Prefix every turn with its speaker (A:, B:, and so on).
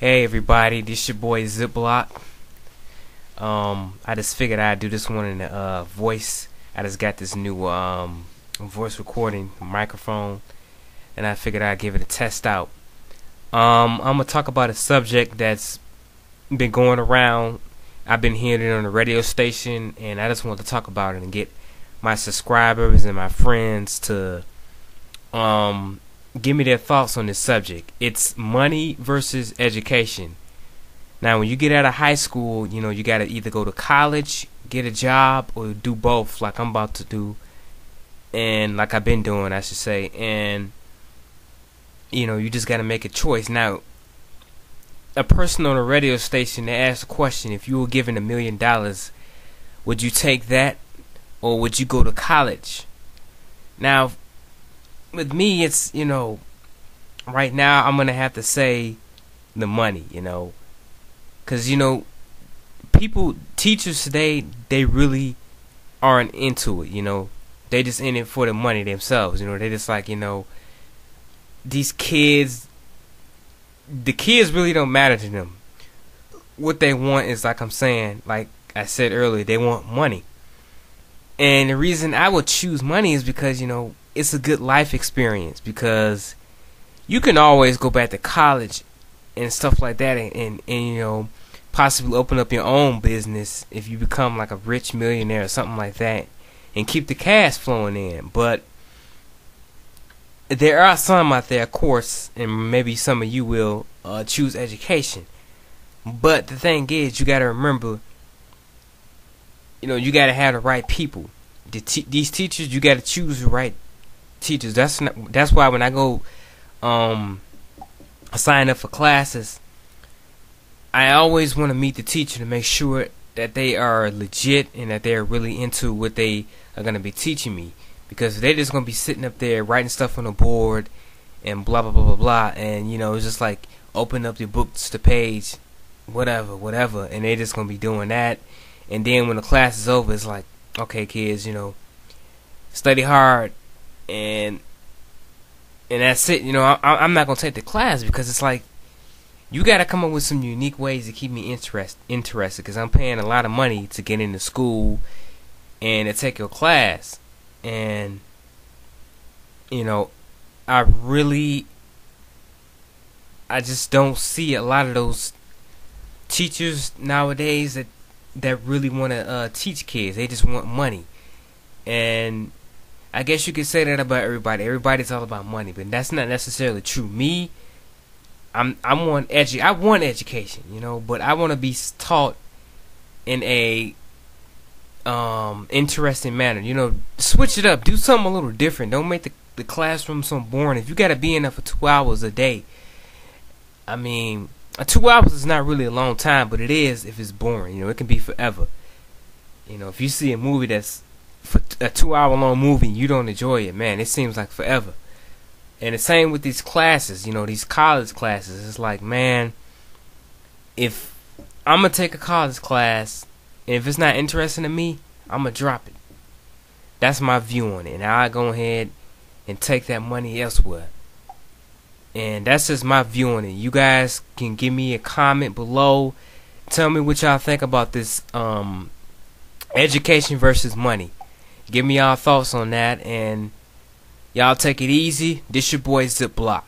A: Hey everybody, this your boy Ziploc. Um, I just figured I'd do this one in the uh, voice. I just got this new um, voice recording microphone, and I figured I'd give it a test out. Um, I'm gonna talk about a subject that's been going around. I've been hearing it on the radio station, and I just want to talk about it and get my subscribers and my friends to um give me their thoughts on this subject. It's money versus education. Now, when you get out of high school, you know, you got to either go to college, get a job, or do both, like I'm about to do, and like I've been doing, I should say. And, you know, you just got to make a choice. Now, a person on a radio station, they asked a question if you were given a million dollars, would you take that, or would you go to college? Now, with me, it's you know, right now I'm gonna have to say the money, you know, because you know, people, teachers today, they really aren't into it, you know, they just in it for the money themselves, you know, they just like you know, these kids, the kids really don't matter to them. What they want is like I'm saying, like I said earlier, they want money. And the reason I would choose money is because, you know, it's a good life experience because you can always go back to college and stuff like that and, and, and you know possibly open up your own business if you become like a rich millionaire or something like that and keep the cash flowing in. But there are some out there of course and maybe some of you will uh, choose education. But the thing is you got to remember you know you got to have the right people. The te- these teachers you got to choose the right teachers. That's not, that's why when I go um sign up for classes, I always want to meet the teacher to make sure that they are legit and that they're really into what they are going to be teaching me. Because they're just going to be sitting up there writing stuff on the board and blah blah blah blah blah, and you know it's just like open up your books to page, whatever, whatever, and they're just going to be doing that. And then when the class is over, it's like, okay, kids, you know, study hard and and that's it. You know, I, am not gonna take the class because it's like you got to come up with some unique ways to keep me interest interested because I'm paying a lot of money to get into school and to take your class, and you know, I really, I just don't see a lot of those teachers nowadays that that really want to uh, teach kids. They just want money, and I guess you could say that about everybody. Everybody's all about money, but that's not necessarily true. Me, I'm I'm on edu- I want education, you know, but I want to be taught in a um interesting manner. You know, switch it up, do something a little different. Don't make the the classroom so boring. If you got to be in there for two hours a day, I mean, two hours is not really a long time, but it is if it's boring. You know, it can be forever. You know, if you see a movie that's a two hour long movie you don't enjoy it, man, it seems like forever. And the same with these classes, you know, these college classes. It's like, man, if I'm gonna take a college class, and if it's not interesting to me, I'm gonna drop it. That's my view on it, and I go ahead and take that money elsewhere. And that's just my view on it. You guys can give me a comment below. Tell me what y'all think about this um, education versus money. Give me y'all thoughts on that, and y'all take it easy. This your boy Ziploc.